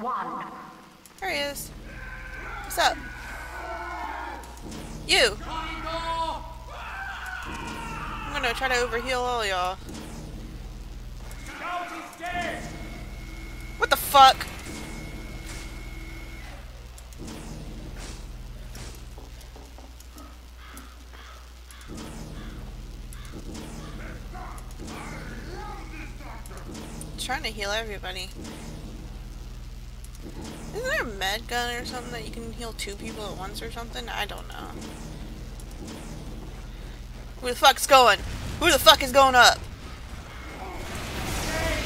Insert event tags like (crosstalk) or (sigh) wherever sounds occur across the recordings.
one. There he is. What's up? You! I'm gonna try to overheal all y'all. What the fuck? Trying to heal everybody. Isn't there a med gun or something that you can heal two people at once or something? I don't know. Who the fuck's going? Who the fuck is going up?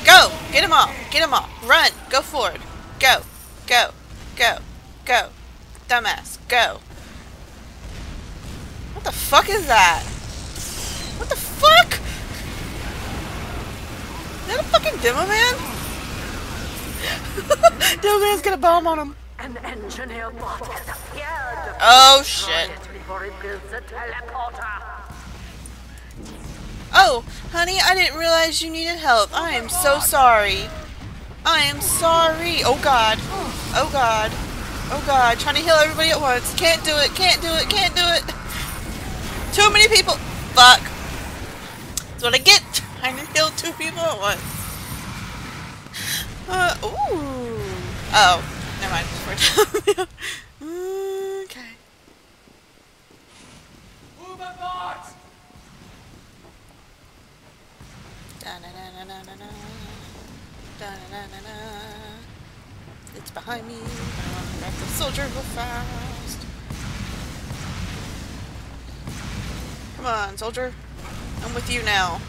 Go! Get him all! Get him all! Run! Go forward! Go! Go! Go! Go! Dumbass! Go! What the fuck is that? What the fuck? Is that a fucking demo man? Demo man's gonna bomb on him. An engineer bot has appeared. Oh shit. Destroy it Before it builds a teleporter. Oh, honey, I didn't realize you needed help. I am so sorry. I am sorry. Oh god. Oh god. Oh god. Trying to heal everybody at once. Can't do it. Can't do it. Can't do it. Too many people. Fuck. That's what I get. (laughs) Trying to heal two people at once. Uh, ooh. Oh. Never mind. We're (laughs) okay. Da-na-na-na-na-na. Da-na-na-na-na. It's behind me. I want to grab the soldier real fast. Come on, soldier. I'm with you now.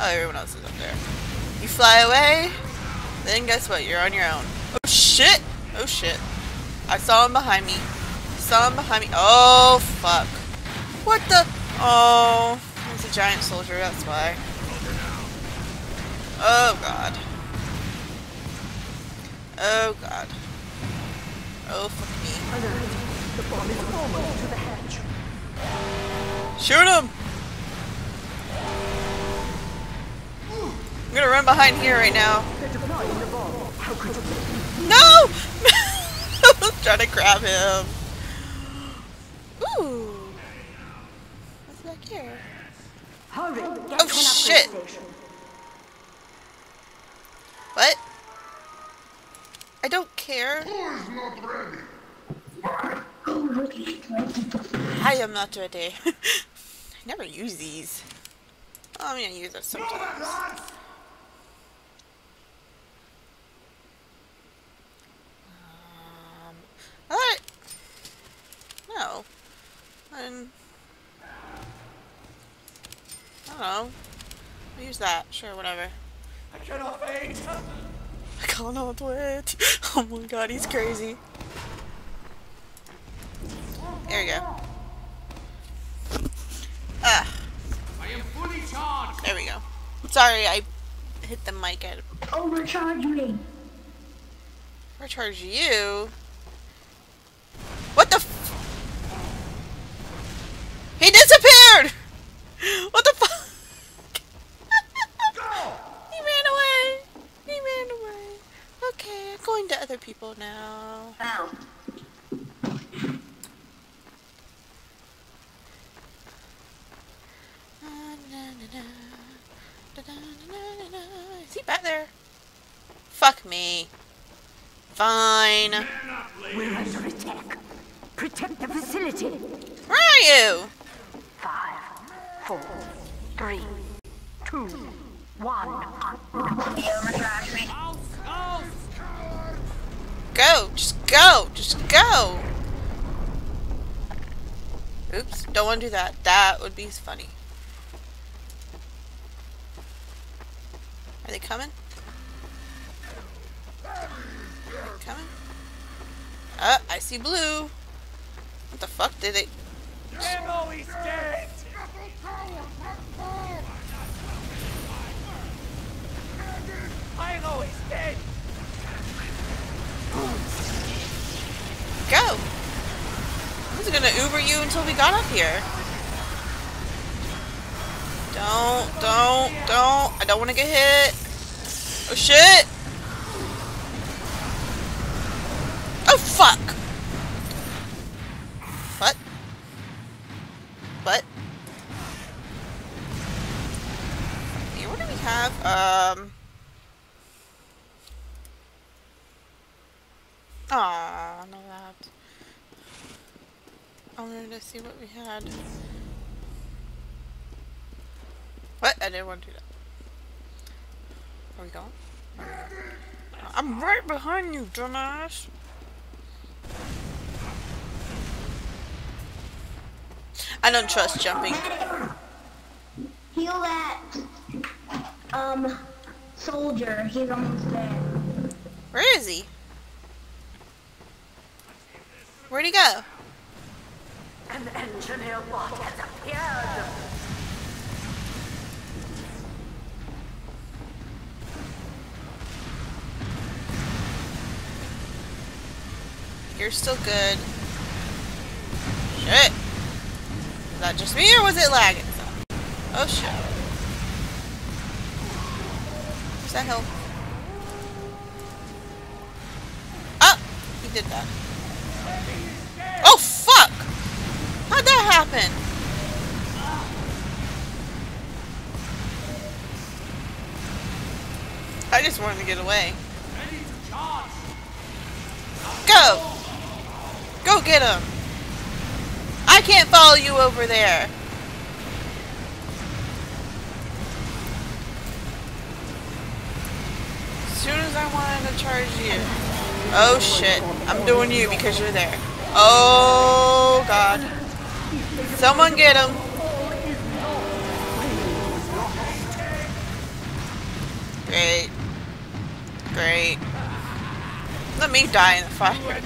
Oh, everyone else is up there. You fly away, then guess what? You're on your own. Oh shit! Oh shit. I saw him behind me. Saw him behind me. Oh fuck. What the? Oh, he's a giant soldier, that's why. Oh god. Oh god. Oh fuck me. Alert. The bomb is almost to the hatch. Shoot him! Gonna run behind here right now. They're deploying the bomb. How could you? No! (laughs) I was trying to grab him. Ooh. What's back here? Hurry! Oh, to an upgrade shit. What? I don't care. I am not ready. (laughs) I never use these. Oh, I'm gonna use it sometimes. Um, what? No. And I don't know. I'll use that. Sure, whatever. I cannot wait. I cannot wait. (laughs) Oh my god, he's crazy. There we go. Ah, I am fully charged. there we go. Sorry, I hit the mic at Overcharge me. recharge you. What the f- He disappeared! What the fuck? he ran away. He ran away. Okay, I'm going to other people now. Ow. Is he back there? Fuck me. Fine. We're under attack. Protect the facility. Where are you? Five, four, three, two, one. Overcharge me. Go. Just go. Just go. Oops. Don't want to do that. That would be funny. Are they coming? Are they coming? Uh, I see blue. What the fuck did they... Ammo is dead. Pyro is dead. go. I was gonna Uber you until we got up here. Don't, don't, don't. I don't want to get hit. Oh, shit. Oh, fuck. What? What? Here, what do we have? Um... Aww, no I wanted to see what we had. What? I didn't want to do that. Are we going? I'm right behind you, dumbass. I don't trust jumping. Heal that um soldier. He's almost dead. Where is he? Where'd he go? An engineer bot has appeared. You're still good. Shit. Is that just me or was it lagging? Oh shit. Where's that hill? Ah! He did that. Oh! How'd that happen? I just wanted to get away. Go! Go get him! I can't follow you over there. As soon as I wanted to charge you. Oh shit. I'm doing you because you're there. Oh god. Someone get him. Great. Great. Let me die in the fire.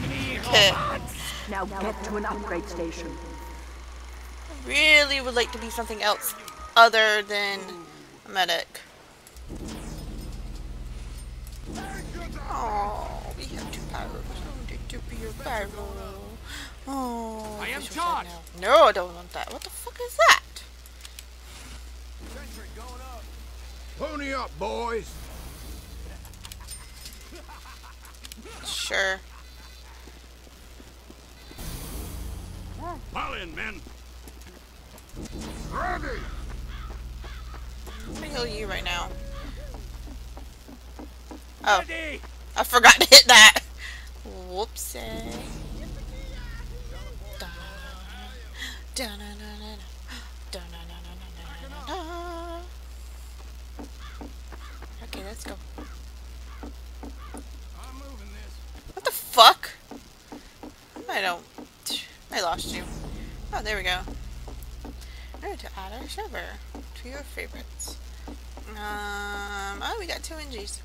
Now get to an upgrade station. really would like to be something else other than a medic. Oh, we have two powers. Oh, did you be your power? Oh, I am wish we had charged. now. No, I don't want that. What the fuck is that? Sentry going up. Pony up, boys. Sure. Fall in, men. I'm gonna heal you right now. Oh, Ready. I forgot to hit that. Whoopsie. Okay, let's go. What the fuck? I don't. I lost you. Oh, there we go. Now to add our server to your favorites. Um. Oh, we got two engies.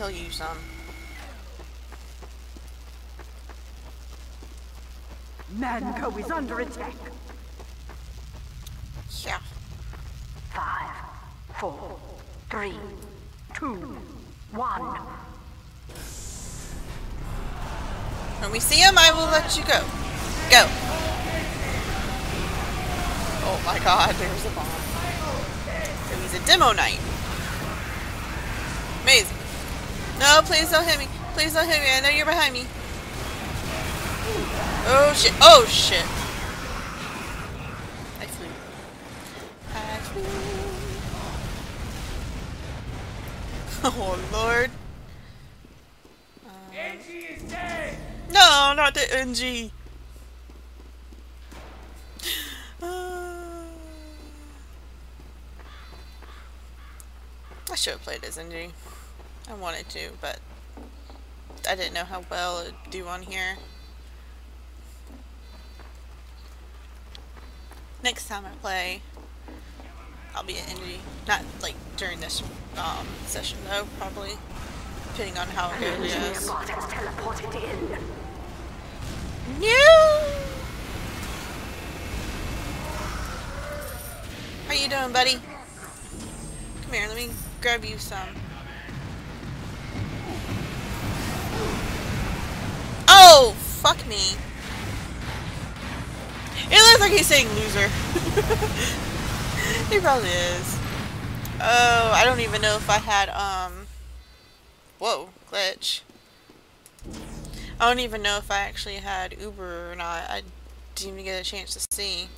I'll heal you some. Mann Co. is under attack. Yeah. Five, four, three, two, one. When we see him, I will let you go. Go. Oh my god, there's a bomb. So he's a demo knight. Amazing. No, please don't hit me. Please don't hit me. I know you're behind me. Oh shit. Oh shit. I flew. I flew. (laughs) Oh lord. Dead. No, not the engie. (sighs) Uh, I should have played as engie. I wanted to, but I didn't know how well it'd do on here. Next time I play, I'll be an engie. Not like during this um, session though, probably. Depending on how it engineer is. has teleported in. No! How you doing, buddy? Come here, let me grab you some. Fuck me. It looks like he's saying loser. (laughs) he probably is. Oh, I don't even know if I had, um... Whoa, glitch. I don't even know if I actually had Uber or not. I didn't even get a chance to see.